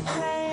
pray